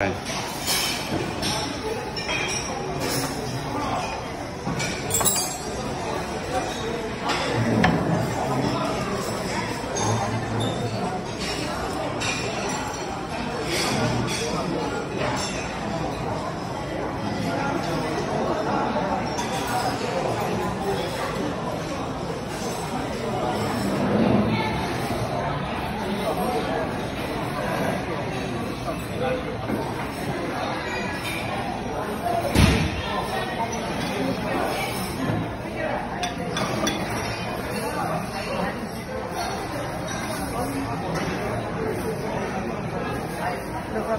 그. Được rồi